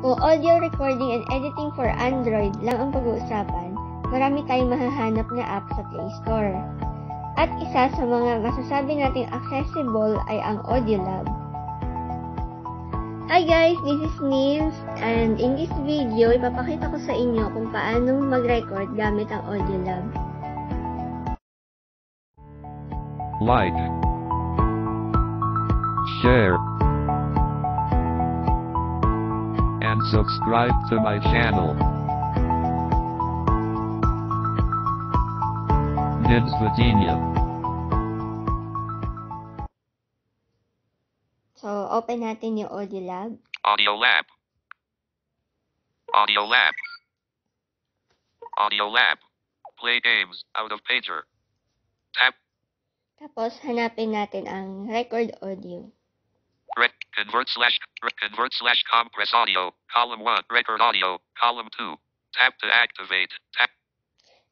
Kung audio recording and editing for Android lang ang pag-uusapan, marami tayong mahahanap na app sa Play Store. At isa sa mga masasabi nating accessible ay ang Audiolab. Hi guys, this is Nils and in this video, ipapakita ko sa inyo kung paano mag-record gamit ang Audiolab. like, share, subscribe to my channel. Nibs Videnia. So, open natin yung Audiolab. Audio Lab. Audio Lab. Audio Lab. Play games out of pager. Tap. Tapos, hanapin natin ang record audio. Convert slash. Convert slash compress audio. Column 1. Record audio. Column 2. Tap to activate. Tap.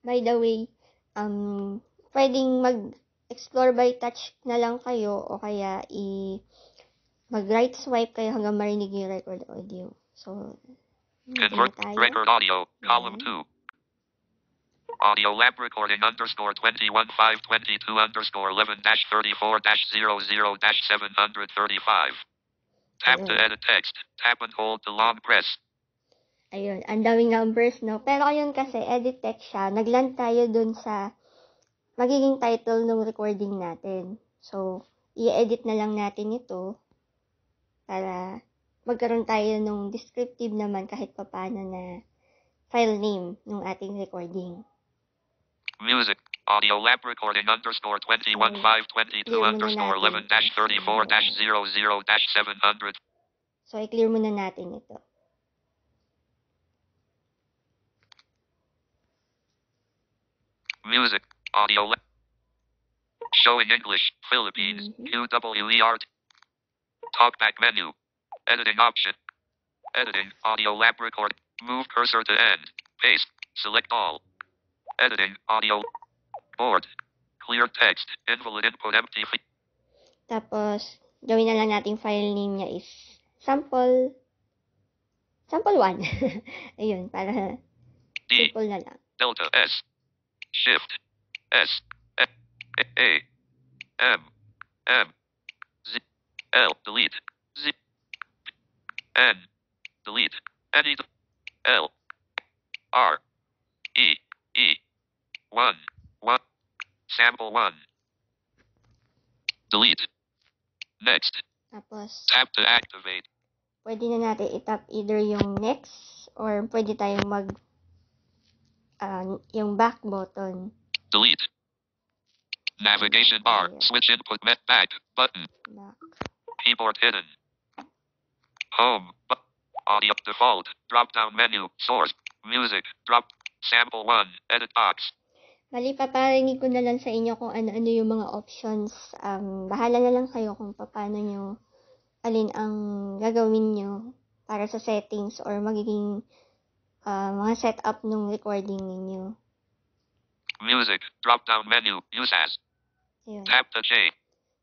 By the way, um, pwedeng mag-explore by touch na lang kayo o kaya i mag-right swipe kayo hanggang marinig yung record audio. So, Convert. Record audio. Column Yan. 2. Audio lab recording underscore 21522 underscore 11 dash 34 dash 00 dash 735. Tap to Ayun. edit text. Tap and hold to long press. Ayun, ang daming numbers, no? Pero ayun kasi, edit text siya. Nagland tayo dun sa magiging title ng recording natin. So, i-edit na lang natin ito para magkaroon tayo nung descriptive naman kahit papano na file name ng ating recording. Music. Audio lab recording underscore 21522 Clear mo na underscore 11 dash 34 dash 00 dash 700. So, i-clear muna natin ito. Music. Audio lab. Showing English. Philippines. Mhm. QWER. Talkback menu. Editing option. Editing. Audio lab record. Move cursor to end. Paste. Select all. Editing. Audio. Board. Clear text. Invalid input empty. Tapos, gawin na lang natin file name niya is sample sample 1. Ayun, para D. simple na lang. Delta S. Shift. S. A. A. M. M. Z. L. Delete. Z. N. Delete. Any. L. R. E. E. 1. 1. Sample 1. Delete. Next. Tapos, Tap to activate. pwede na natin itap either yung next or pwede tayong mag ah, yung back button. Delete. Navigation bar. Switch input met back. Button. Back. Keyboard hidden. Home. Bu- Audio default. Drop down menu. Source. Music. Drop. Sample 1. Edit box. Bali, paparinig ko na lang sa inyo kung ano-ano yung mga options. Um, bahala na lang kayo kung paano nyo, alin ang gagawin nyo para sa settings or magiging ah, mga setup ng recording ninyo. Music. Drop down menu. Use as. Ayun. Tap to change.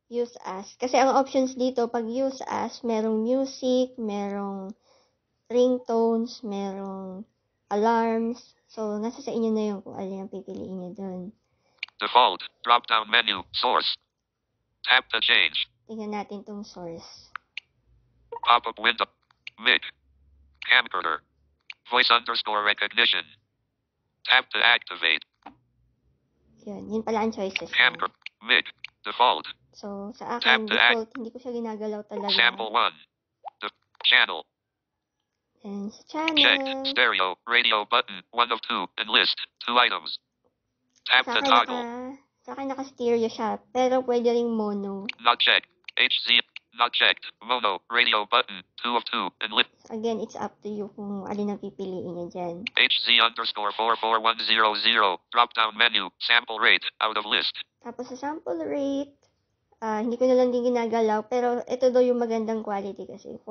Use as. Kasi ang options dito, pag use as, merong music, merong ringtones, merong alarms. So, nasa sa inyo na yun kung alin ang pipiliin nyo dun. Default. Drop down menu. Source. Tap to change. Tingnan natin tong source. Pop up window. Mic. Camcorder. Voice underscore recognition. Tap to activate. Yun, yun pala ang choices. Camcorder. Mic. Default. So, sa akin, act. default, hindi ko siya ginagalaw talaga. Sample 1. The channel. And sa Checked. channel, Stereo. Radio button. 1 of 2. And list. 2 items. Tap akin, toggle. sa akin naka-stereo siya, pero pwede ring mono. Not checked. HZ. Not checked. Mono. Radio button. 2 of 2. And list. Again, it's up to you kung alin ang pipiliin niya dyan. HZ underscore 44100. Drop down menu. Sample rate. Out of list. Tapos sa sample rate, ah, hindi ko na lang din ginagalaw, pero ito daw yung magandang quality kasi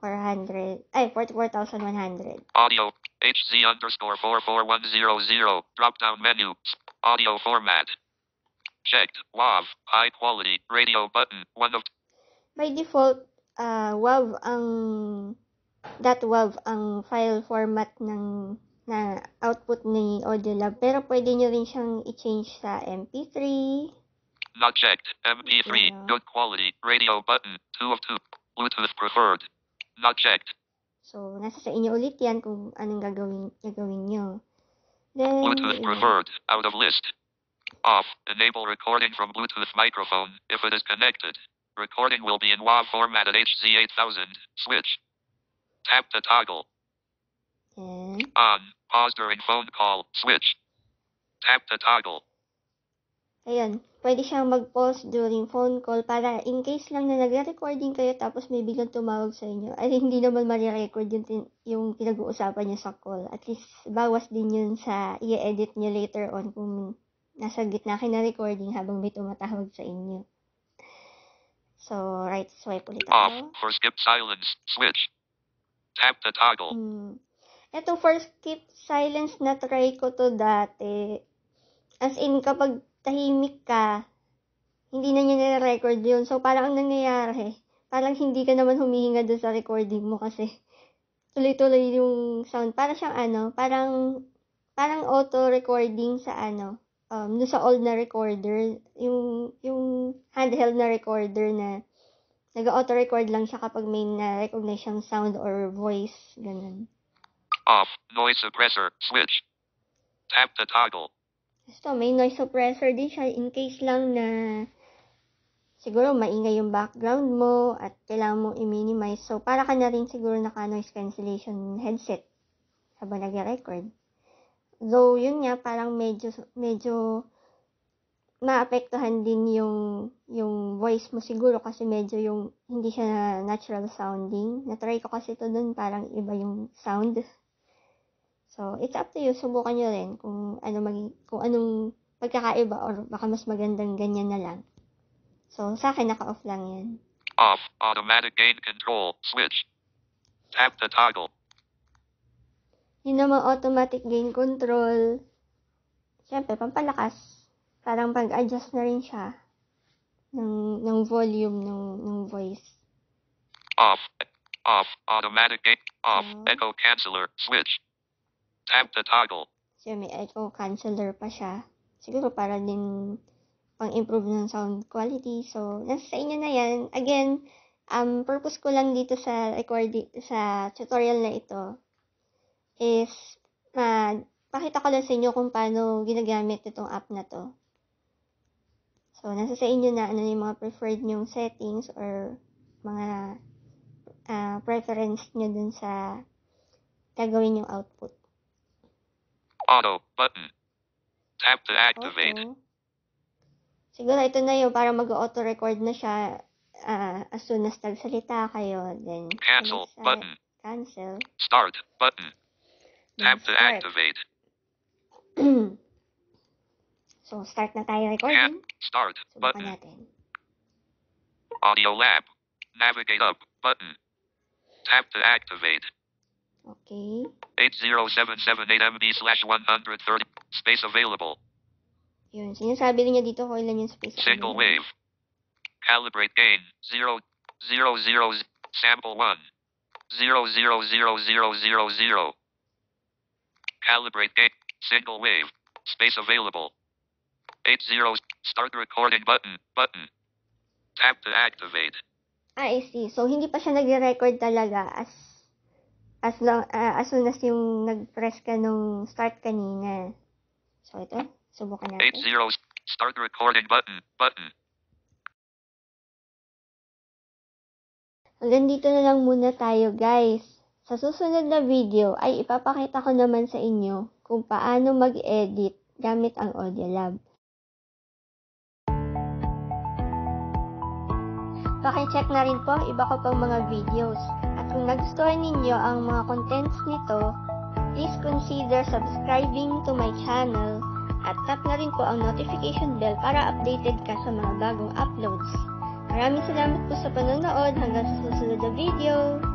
4,400, ay, 44,100. Audio. HZ underscore 44100. Drop down menu. Audio format. Checked. WAV. High quality. Radio button. 1 of By default, ah WAV ang .wav ang file format ng na output ni Audiolab. Pero pwede nyo rin siyang i-change sa MP3. Not checked. MP3. Yeah. Good quality. Radio button. 2 of 2. Bluetooth preferred. Not checked. So, nasa sa inyo ulit yan kung anong gagawin, gagawin nyo. Then, Bluetooth preferred. Out of list. Off. Enable recording from Bluetooth microphone if it is connected. Recording will be in WAV format at HZ8000. Switch. Tap the toggle. Yan. On. Pause during phone call. Switch. Tap the toggle. Ayun, pwede siyang mag-pause during phone call para in case lang na nagre-recording kayo tapos may biglang tumawag sa inyo. Ay, hindi naman marirecord yung, tin- yung pinag-uusapan niyo sa call. At least, bawas din yun sa i-edit niyo later on kung nasa gitna kayo na recording habang may tumatawag sa inyo. So, right swipe ulit Off. ako. For skip silence. Switch. Tap the toggle. Hmm. Ito, for skip silence, na-try ko to dati. As in, kapag tahimik ka, hindi na niya nire-record yun. So, parang ang nangyayari, parang hindi ka naman humihinga doon sa recording mo kasi tuloy-tuloy yung sound. Para siyang ano, parang, parang auto-recording sa ano, um, doon sa old na recorder, yung, yung handheld na recorder na nag-auto-record lang siya kapag may na-recognize siyang sound or voice, ganun. Off. Noise suppressor. Switch. Tap the toggle. Gusto, may noise suppressor din siya in case lang na siguro maingay yung background mo at kailangan mong i-minimize. So, para ka na rin siguro naka-noise cancellation headset habang nag-record. Though, yun nga, parang medyo, medyo maapektuhan din yung, yung voice mo siguro kasi medyo yung, hindi siya na natural sounding. Na-try ko kasi to dun, parang iba yung sound. So, it's up to you. Subukan nyo rin kung ano maging, kung anong pagkakaiba or baka mas magandang ganyan na lang. So, sa akin, naka-off lang yan. Off. Automatic gain control. Switch. Tap the toggle. Yun naman automatic gain control. Siyempre, pampalakas. Parang pag-adjust na rin siya ng, ng volume ng, ng voice. Off. Off. Automatic gain. Off. Oh. Echo canceller. Switch. Tap the toggle. So, may echo canceller pa siya. Siguro para din pang-improve ng sound quality. So, nasa sa inyo na yan. Again, um, purpose ko lang dito sa recording, sa tutorial na ito is ma pakita ko lang sa inyo kung paano ginagamit itong app na to. So, nasa sa inyo na ano yung mga preferred nyong settings or mga ah, preference nyo dun sa gagawin yung output. Auto. Button. Tap to activate. Oo. Siguro ito na yung para mag-auto-record na siya ah, as soon as nagsalita kayo. Then, Cancel. sa- Button. Cancel. Start. Button. Tap to activate. so, start na tayo recording. Start. Subukan Button. natin. Audio lab. Navigate up. Button. Tap to activate. Okay. 80778 MB slash 130. Space available. Yun. Sinasabi rin niya dito kung ilan yung space. Single available. wave. Calibrate gain. 0, 0, 0, sample 1. 0, 0, 0, 0, 0, 0. Calibrate gain. Single wave. Space available. 80. Start recording button. Button. Tap to activate. Ah, I see. So, hindi pa siya nagre-record talaga as as long, ah, as soon as yung nag-press ka nung start kanina. So, ito. Subukan natin. 80. Start recording button. Button. Hanggang dito na lang muna tayo guys. Sa susunod na video ay ipapakita ko naman sa inyo kung paano mag-edit gamit ang Audiolab. Pakicheck na rin po ang iba ko pang mga videos. At kung nagustuhan ninyo ang mga contents nito, please consider subscribing to my channel at tap na rin po ang notification bell para updated ka sa mga bagong uploads. Maraming salamat po sa panonood hanggang sa susunod na video.